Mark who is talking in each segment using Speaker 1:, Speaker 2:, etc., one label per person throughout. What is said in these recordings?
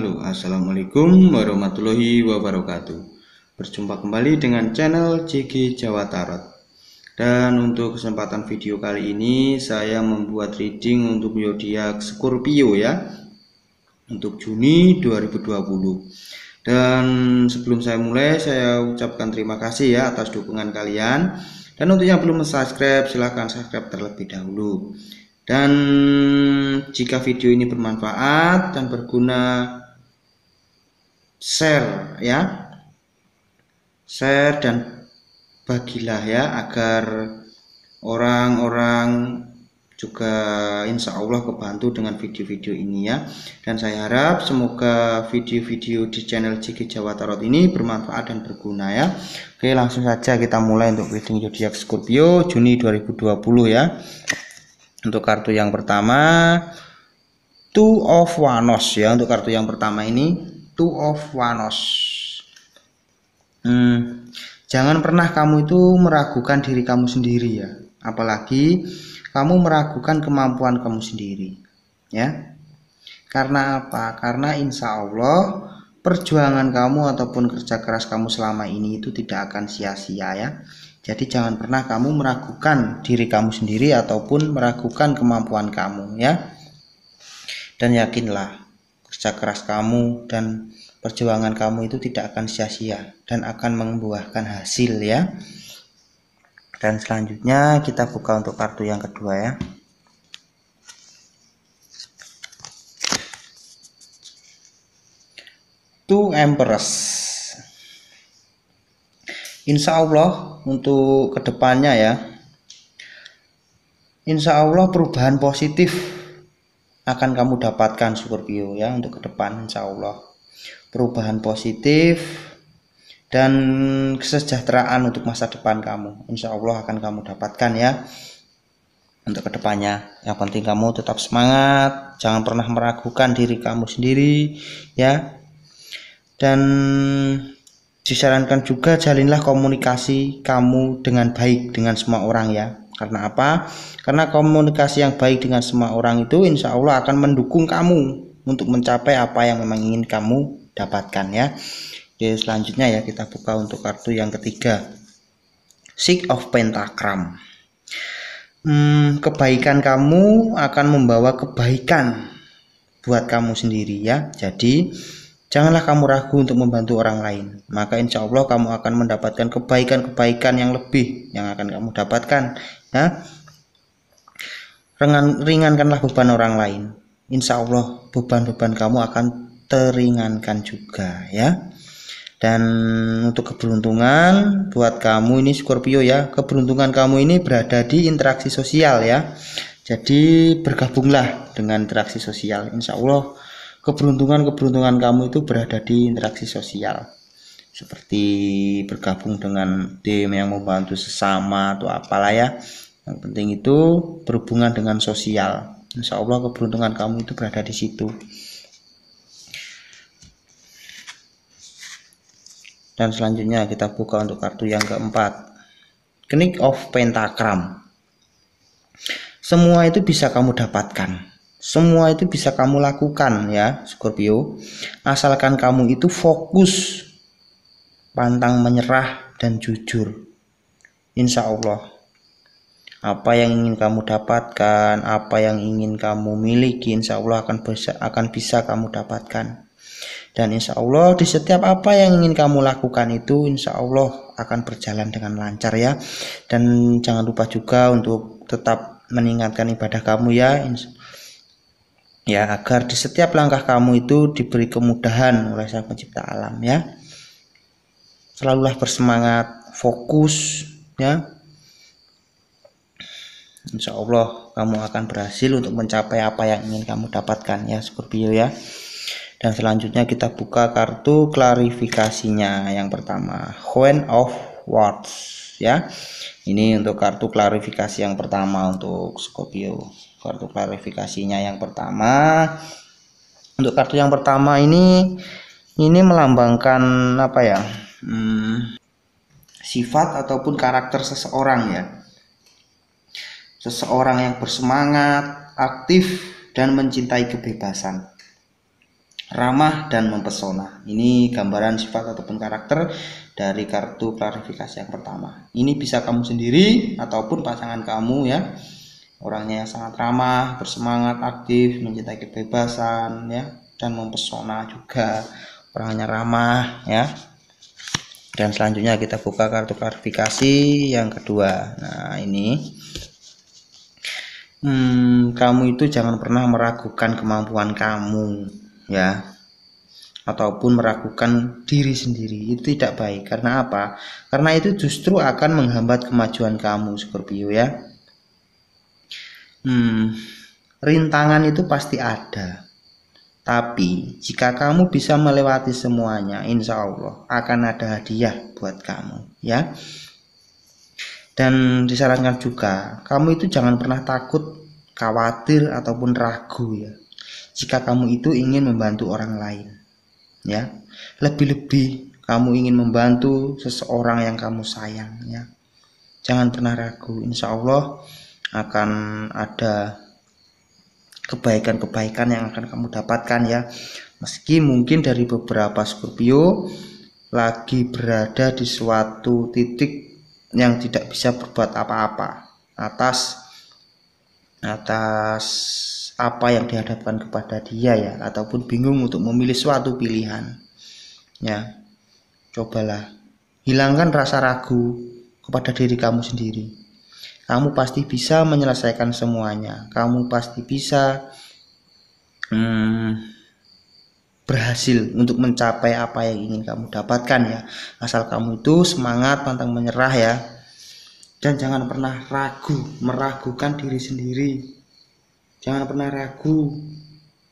Speaker 1: Halo, Assalamualaikum warahmatullahi wabarakatuh. Berjumpa kembali dengan channel JG Jawa Tarot. Dan untuk kesempatan video kali ini Saya membuat reading untuk zodiak Scorpio ya Untuk Juni 2020 Dan sebelum saya mulai Saya ucapkan terima kasih ya atas dukungan kalian. Dan untuk yang belum subscribe silahkan subscribe terlebih dahulu. Dan jika video ini bermanfaat dan berguna share ya. Share dan bagilah ya agar orang-orang juga insya Allah kebantu dengan video-video ini ya. Dan saya harap semoga video-video di channel Jiki Jawa Tarot ini bermanfaat dan berguna ya. Oke langsung saja kita mulai untuk reading zodiak Scorpio Juni 2020 ya. Untuk kartu yang pertama two of wanos ya. Untuk kartu yang pertama ini two of wanos hmm, jangan pernah kamu itu meragukan diri kamu sendiri ya. Apalagi kamu meragukan kemampuan kamu sendiri ya. Karena apa? Karena insya Allah perjuangan kamu ataupun kerja keras kamu selama ini itu tidak akan sia-sia ya. Jadi jangan pernah kamu meragukan diri kamu sendiri ataupun meragukan kemampuan kamu ya. Dan yakinlah kerja keras kamu dan perjuangan kamu itu tidak akan sia-sia dan akan membuahkan hasil ya. Dan selanjutnya kita buka untuk kartu yang kedua ya. Two Empress Insya Allah untuk ke depannya ya Insya Allah perubahan positif akan kamu dapatkan Scorpio ya untuk ke depan Insya Allah perubahan positif dan kesejahteraan untuk masa depan kamu Insya Allah akan kamu dapatkan ya untuk ke depannya yang penting kamu tetap semangat jangan pernah meragukan diri kamu sendiri ya. Dan disarankan juga jalinlah komunikasi kamu dengan baik dengan semua orang ya karena apa? Karena komunikasi yang baik dengan semua orang itu insya Allah akan mendukung kamu untuk mencapai apa yang memang ingin kamu dapatkan ya. Oke, selanjutnya ya kita buka untuk kartu yang ketiga. Six of Pentagram hmm, kebaikan kamu akan membawa kebaikan buat kamu sendiri ya. Jadi Janganlah kamu ragu untuk membantu orang lain, maka insya Allah kamu akan mendapatkan kebaikan-kebaikan yang lebih yang akan kamu dapatkan. Ya, Ringan, ringankanlah beban orang lain. Insya Allah beban-beban kamu akan teringankan juga ya. Dan untuk keberuntungan buat kamu ini Scorpio ya, keberuntungan kamu ini berada di interaksi sosial ya. Jadi bergabunglah dengan interaksi sosial. Insya Allah keberuntungan-keberuntungan kamu itu berada di interaksi sosial seperti bergabung dengan tim yang membantu sesama atau apalah ya. Yang penting itu berhubungan dengan sosial. Insya Allah keberuntungan kamu itu berada di situ. Dan selanjutnya kita buka untuk kartu yang keempat. Knick of Pentagram. Semua itu bisa kamu dapatkan. Semua itu bisa kamu lakukan ya Scorpio. Asalkan kamu itu fokus, pantang menyerah dan jujur. Insya Allah. Apa yang ingin kamu dapatkan, apa yang ingin kamu miliki, insya Allah akan bisa, akan bisa kamu dapatkan. Dan insya Allah di setiap apa yang ingin kamu lakukan itu insya Allah akan berjalan dengan lancar ya. Dan jangan lupa juga untuk tetap meningkatkan ibadah kamu ya. Ya agar di setiap langkah kamu itu diberi kemudahan oleh sang pencipta alam ya selalulah bersemangat fokus ya. Insya Allah kamu akan berhasil untuk mencapai apa yang ingin kamu dapatkan ya Scorpio ya. Dan selanjutnya kita buka kartu klarifikasinya. Yang pertama Queen of Words ya. Ini untuk kartu klarifikasi yang pertama untuk Scorpio kartu klarifikasinya yang pertama. Untuk kartu yang pertama ini ini melambangkan apa ya hmm, sifat ataupun karakter seseorang ya seseorang yang bersemangat aktif dan mencintai kebebasan ramah dan mempesona. Ini gambaran sifat ataupun karakter dari kartu klarifikasi yang pertama. Ini bisa kamu sendiri ataupun pasangan kamu ya. Orangnya yang sangat ramah, bersemangat, aktif, mencintai kebebasan ya dan mempesona juga. Orangnya ramah ya. Dan selanjutnya kita buka kartu klarifikasi yang kedua. Nah, ini. Hmm, kamu itu jangan pernah meragukan kemampuan kamu ya. Ataupun meragukan diri sendiri. Itu tidak baik. Karena apa? Karena itu justru akan menghambat kemajuan kamu Scorpio ya. Hmm, rintangan itu pasti ada tapi jika kamu bisa melewati semuanya insya Allah akan ada hadiah buat kamu ya. Dan disarankan juga kamu itu jangan pernah takut khawatir ataupun ragu ya. Jika kamu itu ingin membantu orang lain ya. Lebih-lebih kamu ingin membantu seseorang yang kamu sayang ya. Jangan pernah ragu insya Allah akan ada kebaikan-kebaikan yang akan kamu dapatkan ya. Meski mungkin dari beberapa Scorpio lagi berada di suatu titik yang tidak bisa berbuat apa-apa atas atas apa yang dihadapkan kepada dia ya ataupun bingung untuk memilih suatu pilihan ya. Cobalah hilangkan rasa ragu kepada diri kamu sendiri kamu pasti bisa menyelesaikan semuanya kamu pasti bisa hmm, berhasil untuk mencapai apa yang ingin kamu dapatkan ya asal kamu itu semangat pantang menyerah ya dan jangan pernah ragu meragukan diri sendiri Jangan pernah ragu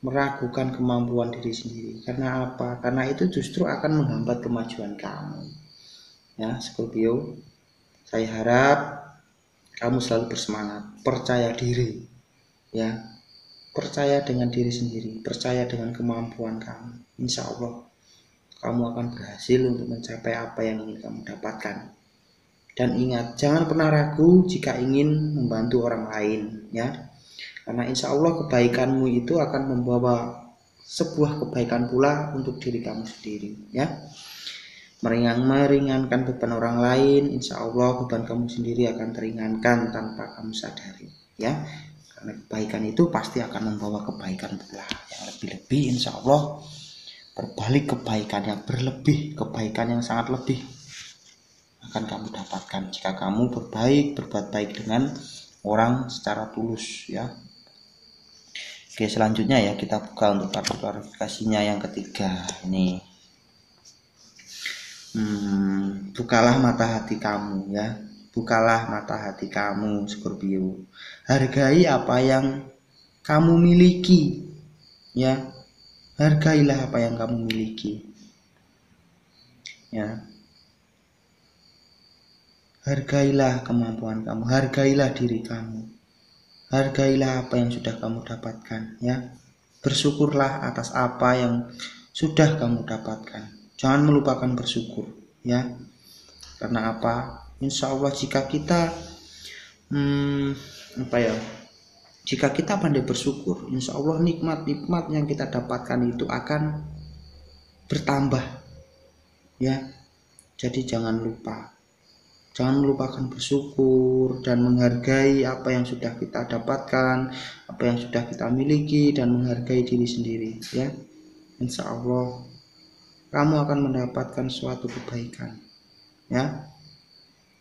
Speaker 1: meragukan kemampuan diri sendiri. Karena apa? Karena itu justru akan menghambat kemajuan kamu. Ya, Scorpio, saya harap kamu selalu bersemangat, percaya diri. Ya, percaya dengan diri sendiri, percaya dengan kemampuan kamu. Insya Allah, kamu akan berhasil untuk mencapai apa yang ingin kamu dapatkan. Dan ingat, jangan pernah ragu jika ingin membantu orang lain, ya karena insya Allah kebaikanmu itu akan membawa sebuah kebaikan pula untuk diri kamu sendiri ya meringankan beban orang lain insya Allah beban kamu sendiri akan teringankan tanpa kamu sadari ya. Karena kebaikan itu pasti akan membawa kebaikan pula. Yang lebih-lebih insya Allah berbalik kebaikan yang berlebih kebaikan yang sangat lebih akan kamu dapatkan. Jika kamu berbaik berbuat baik dengan orang secara tulus ya. Oke selanjutnya ya kita buka untuk kartu klarifikasinya yang ketiga ini hmm, bukalah mata hati kamu ya. Bukalah mata hati kamu Scorpio. Hargai apa yang kamu miliki ya. Hargailah apa yang kamu miliki ya. Hargailah kemampuan kamu hargailah diri kamu. Hargailah apa yang sudah kamu dapatkan ya. Bersyukurlah atas apa yang sudah kamu dapatkan jangan melupakan bersyukur ya. Karena apa? Insya Allah jika kita hmm, apa ya? Jika kita pandai bersyukur insya Allah nikmat-nikmat yang kita dapatkan itu akan bertambah ya. Jadi jangan lupa. Jangan melupakan bersyukur dan menghargai apa yang sudah kita dapatkan, apa yang sudah kita miliki dan menghargai diri sendiri ya. Insya Allah kamu akan mendapatkan suatu kebaikan ya.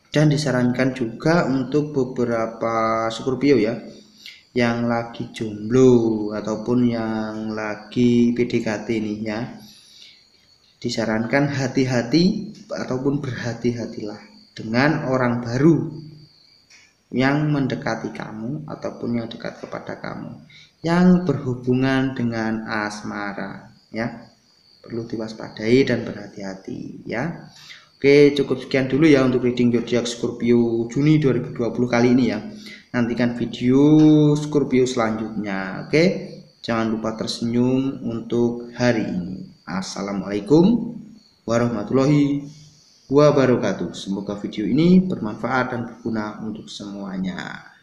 Speaker 1: Dan disarankan juga untuk beberapa Scorpio ya. Yang lagi jomblo ataupun yang lagi PDKT nih ya. Disarankan hati-hati ataupun berhati-hatilah dengan orang baru yang mendekati kamu ataupun yang dekat kepada kamu yang berhubungan dengan asmara ya perlu diwaspadai dan berhati-hati ya Oke cukup sekian dulu ya untuk reading zodiak Scorpio Juni 2020 kali ini ya nantikan video Scorpio selanjutnya oke jangan lupa tersenyum untuk hari ini Assalamualaikum warahmatullahi wabarakatuh. Semoga video ini bermanfaat dan berguna untuk semuanya.